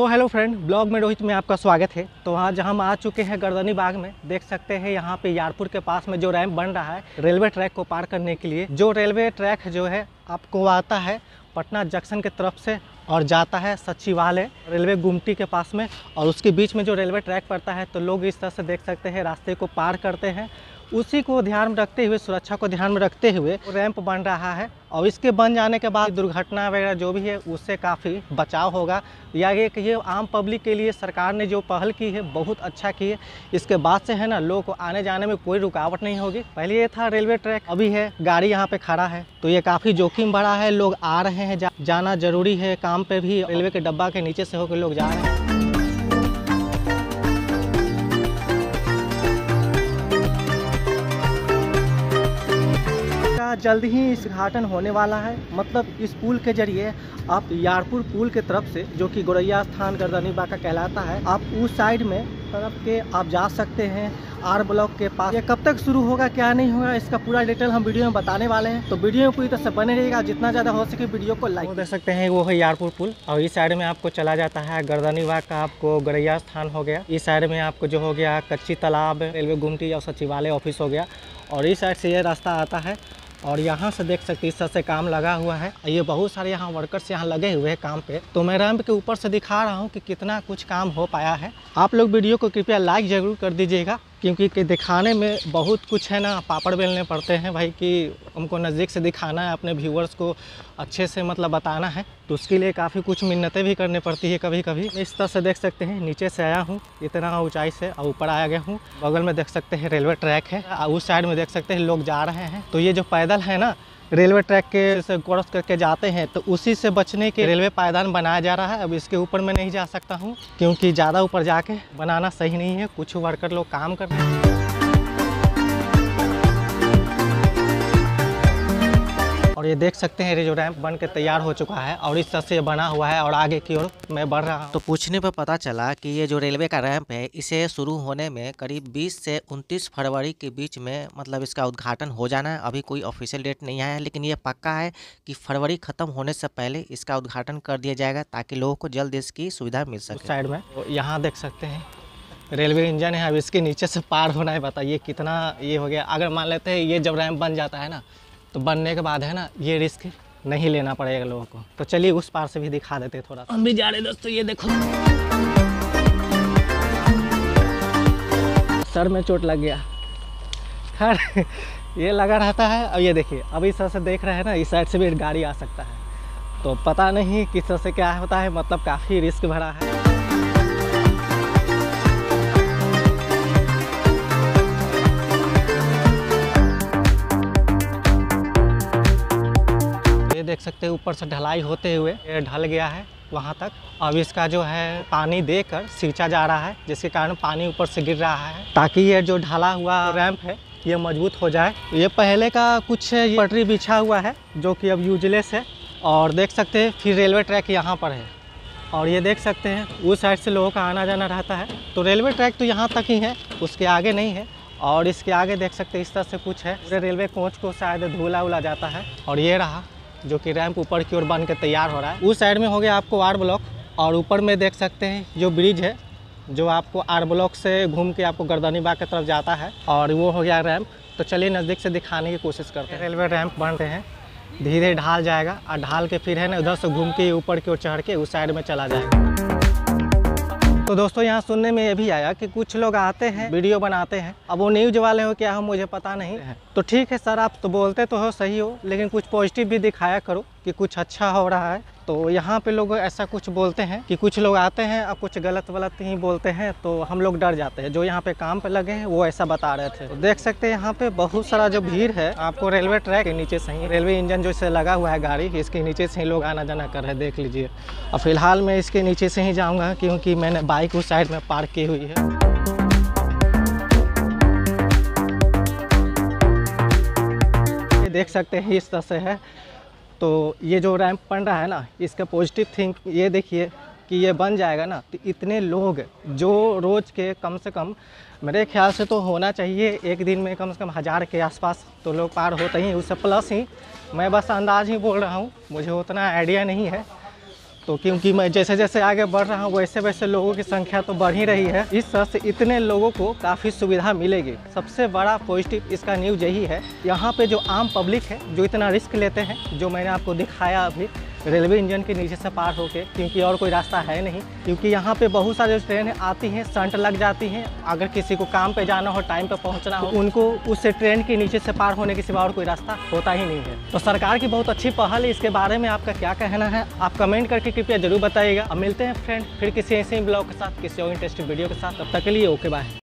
So hello friend blog में रोहित में आपका स्वागत है। तो आज हम आ चुके हैं गर्दनी बाग में, देख सकते हैं यहाँ पे यारपुर के पास में जो रैम्प बन रहा है रेलवे ट्रैक को पार करने के लिए। जो रेलवे ट्रैक जो है आपको आता है, पटना जंक्शन के तरफ़ से और जाता है सचिवालय रेलवे गुमटी के पास में। और उसके बीच में जो रेलवे ट्रैक पड़ता है तो लोग इस तरह से देख सकते हैं, रास्ते को पार करते हैं। उसी को ध्यान में रखते हुए सुरक्षा को ध्यान में रखते हुए रैंप बन रहा है। और इसके बन जाने के बाद दुर्घटना वगैरह जो भी है उससे काफ़ी बचाव होगा। या ये कि ये आम पब्लिक के लिए सरकार ने जो पहल की है बहुत अच्छा की है। इसके बाद से है ना लोगों को आने जाने में कोई रुकावट नहीं होगी। पहले ये था रेलवे ट्रैक अभी है गाड़ी यहाँ पे खड़ा है। तो ये काफ़ी जोखिम भरा है लोग आ रहे हैं जा, जाना ज़रूरी है काम पे भी रेलवे के डब्बा के नीचे से होकर लोग जा रहे हैं। का जल्द ही इस घाटन होने वाला है। मतलब इस पुल के ज़रिए आप यारपुर पुल के तरफ़ से, जो कि गोरैया स्थान, गर्दनी बाका कहलाता है, आप उस साइड में तरफ़ के आप जा सकते हैं। आर ब्लॉक के पास। ये कब तक शुरू होगा, क्या नहीं होगा, इसका पूरा डिटेल हम वीडियो में बताने वाले हैं। तो वीडियो में पूरी तरह से बने रहेगा जितना ज़्यादा हो सके वीडियो को लाइक देख सकते हैं, वो है यारपुर पुल। और इस साइड में आपको चला जाता है गर्दनी बाग का आपको गरैया स्थान हो गया। इस साइड में आपको जो हो गया, कच्ची तालाब, रेलवे गुमटी और सचिवालय ऑफ़िस हो गया। और इस साइड से ये रास्ता आता है। और यहाँ से देख सकते इस तरह से काम लगा हुआ है। ये बहुत सारे यहाँ वर्कर्स यहाँ लगे हुए हैं काम पे। तो मैं रैम्प के ऊपर से दिखा रहा हूँ कि कितना कुछ काम हो पाया है। आप लोग वीडियो को कृपया लाइक ज़रूर कर दीजिएगा। क्योंकि दिखाने में बहुत कुछ है ना, पापड़ बेलने पड़ते हैं भाई कि हमको नज़दीक से दिखाना है, अपने व्यूअर्स को अच्छे से मतलब बताना है। तो उसके लिए काफ़ी कुछ मिन्नतें भी करनी पड़ती है कभी कभी इस तरह से देख सकते हैं, नीचे से आया हूँ, इतना ऊंचाई से और ऊपर आया गया हूँ। बगल में देख सकते हैं रेलवे ट्रैक है उस साइड में देख सकते हैं लोग जा रहे हैं। तो ये जो पैदल है ना रेलवे ट्रैक के से क्रॉस करके जाते हैं तो उसी से बचने के रेलवे पायदान बनाया जा रहा है। अब इसके ऊपर मैं नहीं जा सकता हूँ, क्योंकि ज़्यादा ऊपर जाके बनाना सही नहीं है, कुछ वर्कर लोग काम कर रहे हैं। ये देख सकते हैं ये जो रैंप बन के तैयार हो चुका है और इस तरह से बना हुआ है और आगे की ओर मैं बढ़ रहा हूँ। तो पूछने पर पता चला कि ये जो रेलवे का रैंप है इसे शुरू होने में करीब 20 से 29 फरवरी के बीच में मतलब इसका उद्घाटन हो जाना है। अभी कोई ऑफिशियल डेट नहीं आया है लेकिन ये पक्का है कि फरवरी ख़त्म होने से पहले इसका उद्घाटन कर दिया जाएगा ताकि लोगों को जल्द इसकी सुविधा मिल सके। साइड में तो यहाँ देख सकते हैं रेलवे इंजन है अब इसके नीचे से पार होना है। बताइए कितना ये हो गया। अगर मान लेते हैं ये जब रैम्प बन जाता है ना तो बनने के बाद है ना ये रिस्क नहीं लेना पड़ेगा लोगों को। तो चलिए उस पार से भी दिखा देते थोड़ा हम भी जा रहे दोस्तों ये देखो। सर में चोट लग गया। खैर ये लगा रहता है। अब ये देखिए अब इस तरह से देख रहे हैं ना इस साइड से भी गाड़ी आ सकता है। तो पता नहीं किस तरह से क्या होता है मतलब काफ़ी रिस्क भरा है। देख सकते हैं, ऊपर से ढलाई होते हुए ढल गया है वहाँ तक। अब इसका जो है पानी देकर सींचा जा रहा है, जिसके कारण पानी ऊपर से गिर रहा है, ताकि ये जो ढला हुआ रैंप है, ये मज़बूत हो जाए। ये पहले का कुछ पटरी बिछा हुआ है, जो कि अब यूजलेस है, और देख सकते हैं, फिर रेलवे ट्रैक यहाँ पर है। और ये देख सकते हैं, उस साइड से लोगों का आना जाना रहता है। तो रेलवे ट्रैक तो यहाँ तक ही है, उसके आगे नहीं है। और इसके आगे देख सकते हैं, इस तरह से कुछ है, पूरे रेलवे कोच को शायद धूला उला जाता है, और ये रहा। जो कि रैंप ऊपर की ओर बन के तैयार हो रहा है। उस साइड में हो गया आपको आर ब्लॉक और ऊपर में देख सकते हैं जो ब्रिज है, जो आपको आर ब्लॉक से घूम के आपको गर्दनी बाग की तरफ़ जाता है और वो हो गया रैंप। तो चलिए नज़दीक से दिखाने की कोशिश करते हैं। रेलवे रैंप बनते हैं। धीरे ढाल जाएगा और ढाल के फिर है ना, उधर से घूम के ऊपर की ओर चढ़ के उस साइड में चला जाएगा। तो दोस्तों यहाँ सुनने में ये भी आया कि कुछ लोग आते हैं वीडियो बनाते हैं। अब वो न्यूज़ वाले हो क्या हो मुझे पता नहीं। है। तो ठीक है सर आप तो बोलते तो हो सही हो लेकिन कुछ पॉजिटिव भी दिखाया करो। कि कुछ अच्छा हो रहा है तो यहाँ पे लोग ऐसा कुछ बोलते हैं कि कुछ लोग आते हैं और कुछ गलत वलत ही बोलते हैं तो हम लोग डर जाते हैं। जो यहाँ पे काम पे लगे हैं, वो ऐसा बता रहे थे। तो देख सकते हैं यहाँ पे बहुत सारा जो भीड़ है, आपको रेलवे ट्रैक के नीचे से ही, रेलवे इंजन जो से लगा हुआ है गाड़ी, इसके नीचे से ही लोग आना जाना कर रहे हैं, देख लीजिए। और फ़िलहाल मैं इसके नीचे से ही जाऊँगा, क्योंकि मैंने बाइक उस साइड में पार्क की हुई है। देख सकते हैं, इस तरह से है। तो ये जो रैंप बन रहा है ना, इसका पॉजिटिव थिंक ये देखिए कि ये बन जाएगा ना तो इतने लोग जो रोज़ के कम से कम, मेरे ख्याल से तो होना चाहिए एक दिन में कम से कम हज़ार के आसपास तो लोग पार होते ही उससे प्लस ही मैं बस अंदाज ही बोल रहा हूँ, मुझे उतना आइडिया नहीं है। तो क्योंकि मैं जैसे जैसे आगे बढ़ रहा हूँ, वैसे वैसे लोगों की संख्या तो बढ़ ही रही है। इस तरह से इतने लोगों को काफ़ी सुविधा मिलेगी। सबसे बड़ा पॉजिटिव इसका न्यूज़ यही है, यहाँ पे जो आम पब्लिक है, जो इतना रिस्क लेते हैं, जो मैंने आपको दिखाया अभी रेलवे इंजन के नीचे से पार होके, क्योंकि और कोई रास्ता है नहीं, क्योंकि यहाँ पे बहुत सारी ट्रेनें आती हैं संट लग जाती हैं। अगर किसी को काम पे जाना हो टाइम पे पहुँचना हो, उनको उस ट्रेन के नीचे से पार होने के सिवा और कोई रास्ता होता ही नहीं है। तो सरकार की बहुत अच्छी पहल है, इसके बारे में आपका क्या कहना है, आप कमेंट करके कृपया ज़रूर बताइएगा। अब मिलते हैं फ्रेंड फिर किसी ऐसे ब्लॉग के साथ, किसी और इंटरेस्टिंग वीडियो के साथ। तब तक के लिए ओके बाय